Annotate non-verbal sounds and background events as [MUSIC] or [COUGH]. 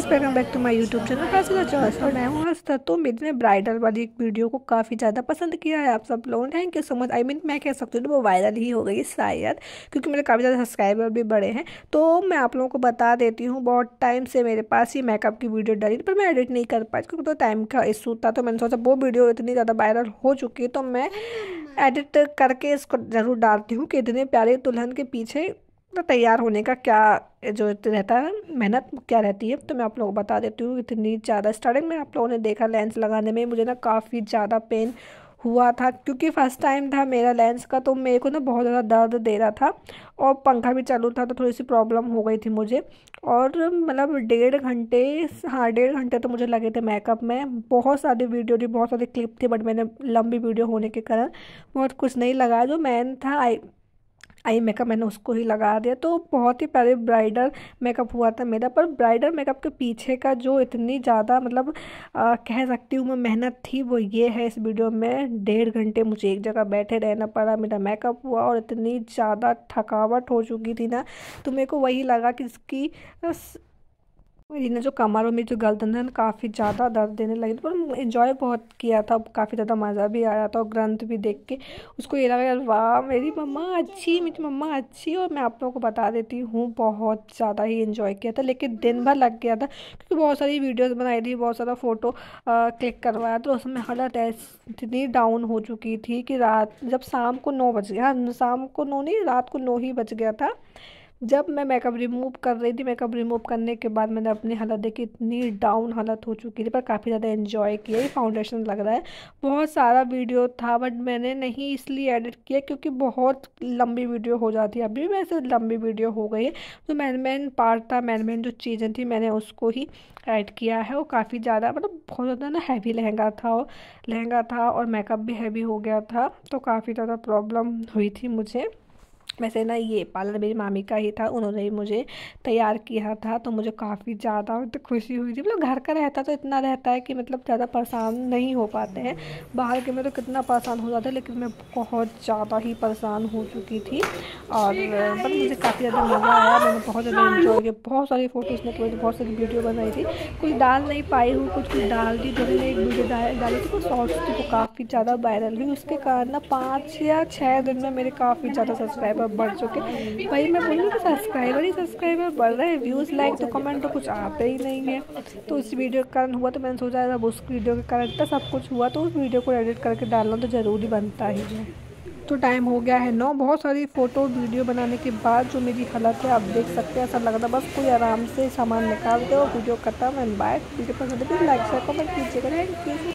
Guys welcome back to my YouTube channel फैसला choice और मैं हूँ हंसता तो मेरी ने ब्राइडल वाली एक वीडियो को काफ़ी ज़्यादा पसंद किया है आप सब लोगों ने। Thank you so much I mean मैं कह सकती हूँ तो वो वायरल ही हो गई शायद क्योंकि मेरे काफ़ी ज़्यादा सब्सक्राइबर भी बड़े हैं। तो मैं आप लोगों को बता देती हूँ बहुत टाइम से मेरे पास ही मेकअप की वीडियो डाली पर मैं एडिट नहीं कर पाई क्योंकि तो टाइम का इशू था तो मैंने सोचा वो वीडियो इतनी ज़्यादा वायरल हो चुकी है तो मैं [LAUGHS] एडिट करके इसको ज़रूर डालती हूँ कि इतने प्यारे दुल्हन के पीछे तो तैयार होने का क्या जो रहता है, मेहनत क्या रहती है तो मैं आप लोगों को बता देती हूँ इतनी ज़्यादा स्टार्टिंग में आप लोगों ने देखा लेंस लगाने में, मुझे ना काफ़ी ज़्यादा पेन हुआ था, क्योंकि फ़र्स्ट टाइम था मेरा लेंस का तो मेरे को ना बहुत ज़्यादा दर्द दे रहा था और पंखा भी चालू था तो थोड़ी सी प्रॉब्लम हो गई थी मुझे और मतलब डेढ़ घंटे हाँ डेढ़ घंटे तो मुझे लगे थे मेकअप में, बहुत सारी वीडियो थी, बहुत सारी क्लिप थी बट मैंने लंबी वीडियो होने के कारण बहुत कुछ नहीं लगाया, जो मैन था आई आई मेकअप मैंने उसको ही लगा दिया। तो बहुत ही प्यारे ब्राइडल मेकअप हुआ था मेरा। पर ब्राइडल मेकअप के पीछे का जो इतनी ज़्यादा मतलब आ, कह सकती हूँ मैं मेहनत थी वो ये है इस वीडियो में डेढ़ घंटे मुझे एक जगह बैठे रहना पड़ा मेरा मेकअप हुआ और इतनी ज़्यादा थकावट हो चुकी थी ना। तो मेरे को वही लगा कि इसकी मेरी ने जो कमर मेरी जो गर्दन है काफ़ी ज़्यादा दर्द देने लगी थी, पर इन्जॉय बहुत किया था काफ़ी ज़्यादा मज़ा भी आया था और ग्रंथ भी देख के। उसको ये लगा, यार वाह, मेरी मम्मा अच्छी, मेरी मम्मा अच्छी। और मैं आप लोगों को बता देती हूँ, बहुत ज़्यादा ही इन्जॉय किया था, लेकिन दिन भर लग गया था, क्योंकि बहुत सारी वीडियोज़ बनाई थी, बहुत सारा फ़ोटो क्लिक करवाया तो उसमें हालत इतनी डाउन हो चुकी थी कि रात, जब शाम को नौ बज गया, शाम को नौ नहीं, रात को नौ ही बज गया था। जब मैं मेकअप रिमूव कर रही थी मेकअप रिमूव करने के बाद मैंने अपनी हालत देखी, इतनी डाउन हालत हो चुकी थी, पर काफ़ी ज़्यादा इन्जॉय किया। ये फाउंडेशन लग रहा है। बहुत सारा वीडियो था बट मैंने नहीं इसलिए एडिट किया क्योंकि बहुत लंबी वीडियो हो जाती है। अभी भी वैसे लंबी वीडियो हो गई है। तो मैन मैन पार्ट था मैन मैन जो चीज़ें थी, मैंने उसको ही ऐड किया है। वो काफ़ी ज़्यादा मतलब बहुत ज़्यादा ना हैवी लहंगा था वो लहंगा था और मेकअप भी हैवी हो गया था तो काफ़ी ज़्यादा प्रॉब्लम हुई थी मुझे। वैसे ना ये पार्लर मेरी मामी का ही था, उन्होंने ही मुझे तैयार किया था तो मुझे काफ़ी ज़्यादा तो खुशी हुई थी। मतलब घर का रहता तो इतना रहता है कि मतलब ज़्यादा परेशान नहीं हो पाते हैं। बाहर के में तो कितना परेशान हो जाता है, लेकिन मैं बहुत ज़्यादा ही परेशान हो चुकी थी। और मतलब मुझे काफ़ी ज़्यादा मज़ा आया, मैंने बहुत ज़्यादा इन्जॉय किया। बहुत सारी फ़ोटोज़ ने बहुत सारी वीडियो बनाई थी। कुछ डाल नहीं पाई हूँ, कुछ कुछ डाल दी जो मैंने एक वीडियो डाली थी वो शॉर्ट्स थी, वो काफ़ी ज़्यादा वायरल हुई। उसके कारण ना पाँच या छः दिन में मेरे काफ़ी ज़्यादा सब्सक्राइबर बढ़ चुके भाई, मैं बोल रही सब्सक्राइबर ही सब्सक्राइबर बढ़ रहे हैं। व्यूज़ लाइक तो कमेंट तो कुछ आते ही नहीं है। तो उस वीडियो के कारण हुआ तो मैंने सोचा जब उस वीडियो के कारण इतना सब कुछ हुआ तो उस वीडियो को एडिट करके डालना तो ज़रूरी बनता ही है। तो टाइम हो गया है नौ। बहुत सारी फ़ोटो वीडियो बनाने के बाद जो मेरी हालत है, आप देख सकते हैं। ऐसा लग रहा बस कोई आराम से सामान निकाल दे वीडियो खत्म एंड बाय वीडियो पसंद लाइक शेयर कमेंट कीजिएगा। Thank you